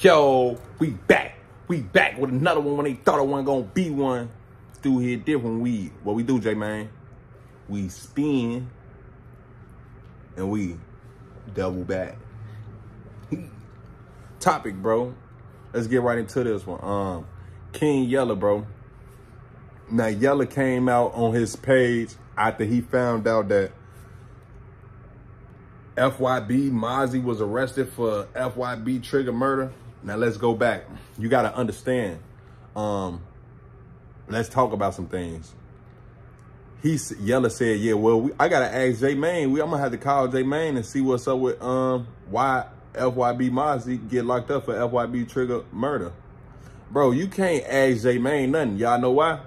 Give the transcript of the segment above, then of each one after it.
Yo, we back. We back with another one when they thought it wasn't gonna be one. Do here different we what we do, J Mane. We spin and we double back. Topic, bro. Let's get right into this one. Um King Yella, bro. Now Yella came out on his page after he found out that FYB Mazi was arrested for FYB Trigga murder. Now let's go back. You got to understand. Um, let's talk about some things. He Yella said, "Yeah, well, we, I gotta ask J Mane. We I'm gonna have to call J Mane and see what's up with um why FYB Mazi get locked up for FYB Trigga murder, bro. You can't ask J Mane nothing. Y'all know why?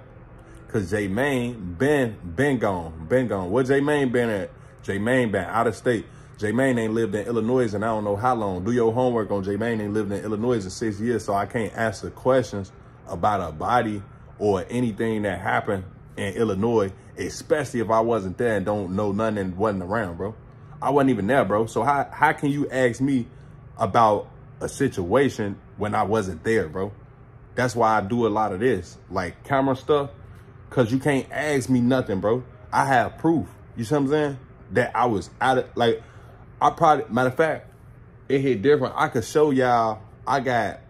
Cause J Mane been been gone, been gone. What J Mane been at? J Mane been out of state. J Mane ain't lived in Illinois and I don't know how long. Do your homework on J Mane ain't lived in Illinois in six years, so I can't answer questions about a body or anything that happened in Illinois, especially if I wasn't there and don't know nothing and wasn't around, bro. I wasn't even there, bro. So how how can you ask me about a situation when I wasn't there, bro? That's why I do a lot of this, like camera stuff, because you can't ask me nothing, bro. I have proof. You see what I'm saying? That I was out of, like, I probably, matter of fact, it hit different. I could show y'all, I got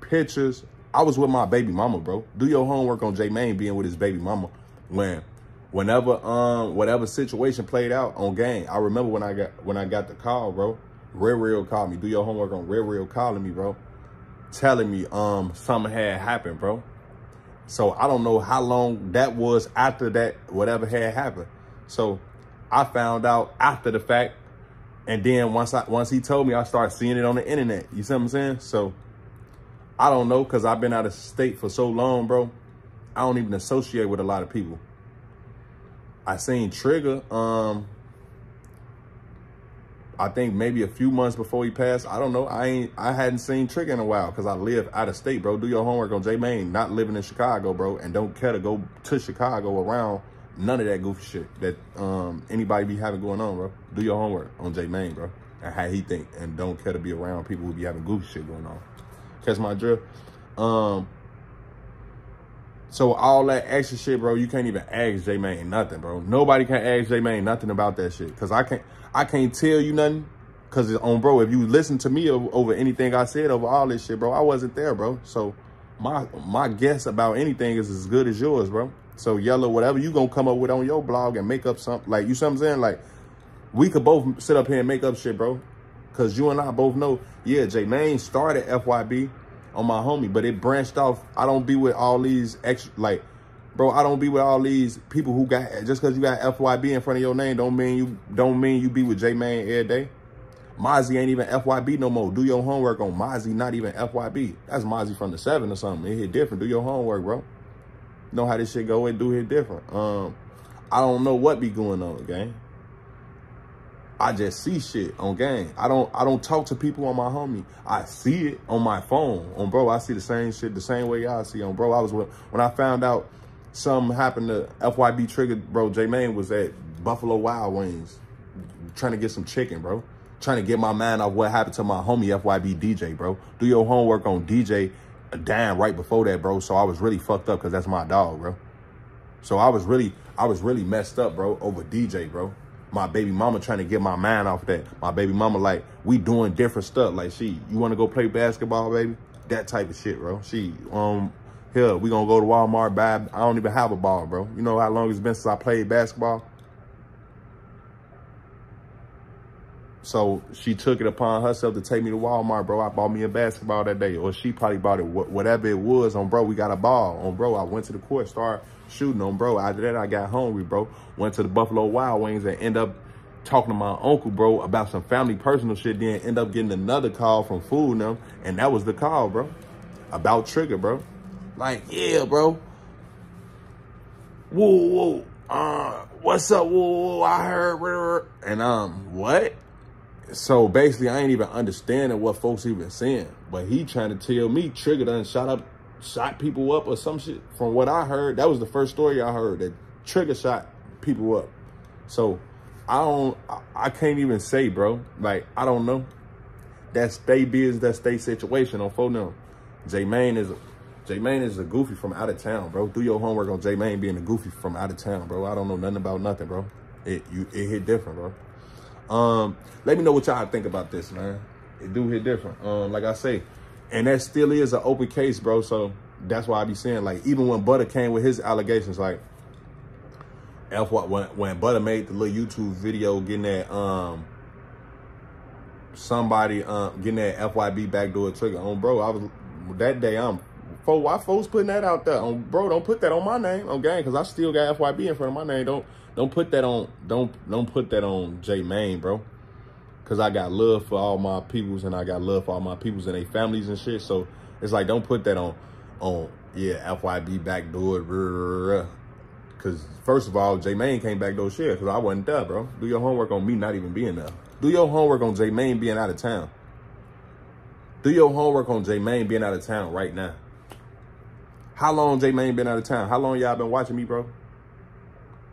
pictures. I was with my baby mama, bro. Do your homework on J Mane being with his baby mama when whenever um whatever situation played out on game. I remember when I got when I got the call, bro. Real Real called me. Do your homework on Real Real calling me, bro. Telling me um something had happened, bro. So I don't know how long that was after that whatever had happened. So I found out after the fact and then once I once he told me, I started seeing it on the internet. You see what I'm saying? So I don't know because I've been out of state for so long, bro. I don't even associate with a lot of people. I seen Trigga. Um, I think maybe a few months before he passed. I don't know. I ain't. I hadn't seen Trigga in a while because I live out of state, bro. Do your homework on J Mane. Not living in Chicago, bro, and don't care to go to Chicago around None of that goofy shit that um, anybody be having going on, bro. Do your homework on J Mane, bro, and how he think, and don't care to be around people who be having goofy shit going on. Catch my drift. Um, so all that extra shit, bro, you can't even ask J Mane nothing, bro. Nobody can ask J Mane nothing about that shit, cause I can't, I can't tell you nothing. Cause it's on, bro. If you listen to me over, over anything I said over all this shit, bro, I wasn't there, bro. So my my guess about anything is as good as yours, bro. So Yella, whatever you gonna come up with on your blog and make up something, like, you see what I'm saying? Like, we could both sit up here and make up shit, bro. Cause you and I both know, yeah, J Mane started FYB on my homie, but it branched off. I don't be with all these extra, like, bro, I don't be with all these people who got, just cause you got FYB in front of your name, don't mean you, don't mean you be with J Mane every day. Mazi ain't even FYB no more. Do your homework on Mazi, not even FYB. That's Mazi from the seven or something. It hit different. Do your homework, bro know how this shit go and do it different. Um, I don't know what be going on, gang. I just see shit on gang. I don't I don't talk to people on my homie. I see it on my phone. On bro, I see the same shit the same way y'all see on bro. I was when I found out something happened to FYB triggered, bro, J Mane was at Buffalo Wild Wings trying to get some chicken, bro. Trying to get my mind off what happened to my homie FYB DJ, bro. Do your homework on DJ dying right before that, bro. So I was really fucked up because that's my dog, bro. So I was really, I was really messed up, bro, over DJ, bro. My baby mama trying to get my mind off that. My baby mama like, we doing different stuff. Like, she, you want to go play basketball, baby? That type of shit, bro. She, um, here, we gonna go to Walmart, buy, I don't even have a ball, bro. You know how long it's been since I played basketball? So she took it upon herself to take me to Walmart, bro. I bought me a basketball that day. Or she probably bought it, whatever it was on, bro. We got a ball on, bro. I went to the court, started shooting on, bro. After that, I got hungry, bro. Went to the Buffalo Wild Wings and end up talking to my uncle, bro, about some family personal shit. Then end up getting another call from Food and them. And that was the call, bro. About Trigga, bro. Like, yeah, bro. Whoa, whoa. Uh, what's up? Whoa, whoa, I heard. And, um, what? So basically, I ain't even understanding what folks even saying. But he trying to tell me Trigga done shot up, shot people up or some shit. From what I heard, that was the first story I heard that Trigga shot people up. So I don't, I, can't even say, bro. Like I don't know. that's they business, that's they situation on phone them. J Mane is J Mane is a goofy from out of town, bro. Do your homework on J Mane being a goofy from out of town, bro. I don't know nothing about nothing, bro. It you it hit different, bro. Um, let me know what y'all think about this, man. It do hit different. Um, like I say, and that still is an open case, bro. So that's why I be saying, like, even when Butter came with his allegations, like, F when when Butter made the little YouTube video getting that um somebody um getting that FYB backdoor trigger on bro, I was that day I'm for why folks putting that out there on bro, don't put that on my name on gang because I still got FYB in front of my name. Don't don't put that on don't don't put that on J Mane, bro. Cause I got love for all my peoples and I got love for all my peoples and their families and shit. So it's like don't put that on on yeah, FYB backdoor. Cause first of all, J Mane came back those shit because I wasn't there, bro. Do your homework on me not even being there. Do your homework on J Mane being out of town. Do your homework on J Mane being out of town right now. How long J Mane been out of town? How long y'all been watching me, bro?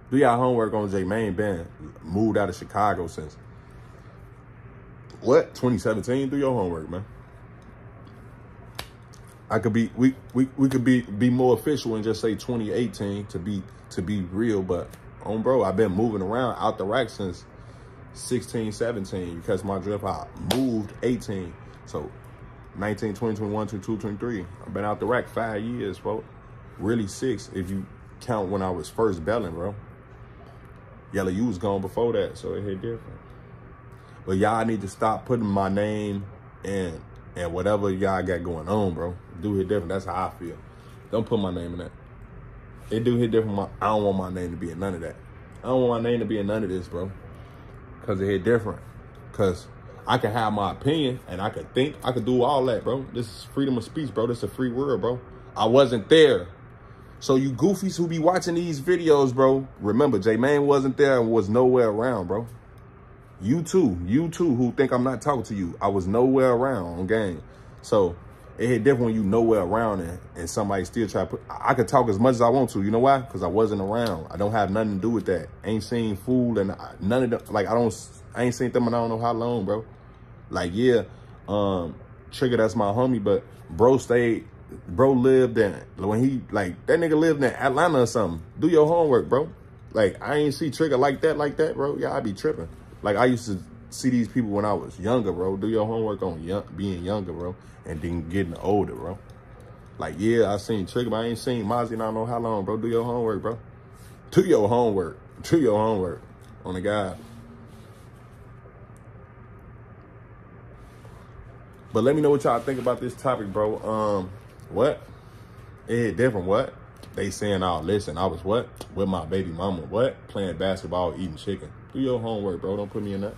Do y'all homework on J Mane been moved out of Chicago since what? 2017? Do your homework, man. I could be we we we could be be more official and just say 2018 to be to be real, but on bro, I've been moving around out the rack since 16, 17 because my drift I moved 18. So 19, 20, 21, 22, 23. I've been out the rack five years, bro. Really six if you count when I was first belling, bro. Yella U was gone before that, so it hit different. But y'all need to stop putting my name and and whatever y'all got going on, bro. Do hit different. That's how I feel. Don't put my name in that. It do hit different. I don't want my name to be in none of that. I don't want my name to be in none of this, bro. Cause it hit different. Cause I can have my opinion and I can think. I can do all that, bro. This is freedom of speech, bro. This is a free world, bro. I wasn't there. So you goofies who be watching these videos, bro, remember J Mane wasn't there and was nowhere around, bro. You too, you too, who think I'm not talking to you. I was nowhere around on game. So it hit different when you nowhere around and, and somebody still try to put, I could talk as much as I want to. You know why? Because I wasn't around. I don't have nothing to do with that. Ain't seen fool and I, none of them, like I don't, I ain't seen them and I don't know how long, bro. Like, yeah, um, Trigga, that's my homie, but bro stayed, bro lived in, when he, like, that nigga lived in Atlanta or something. Do your homework, bro. Like, I ain't see Trigga like that, like that, bro. Yeah, I be tripping. Like I used to see these people when I was younger, bro. Do your homework on young, being younger, bro, and then getting older, bro. Like, yeah, I seen Trigga, but I ain't seen Mazi I don't know how long, bro. Do your homework, bro. Do your homework. Do your homework on the guy. But let me know what y'all think about this topic, bro. Um, what? It different, what? They saying, oh, listen, I was what? With my baby mama, what? Playing basketball, eating chicken. Do your homework, bro. Don't put me in that.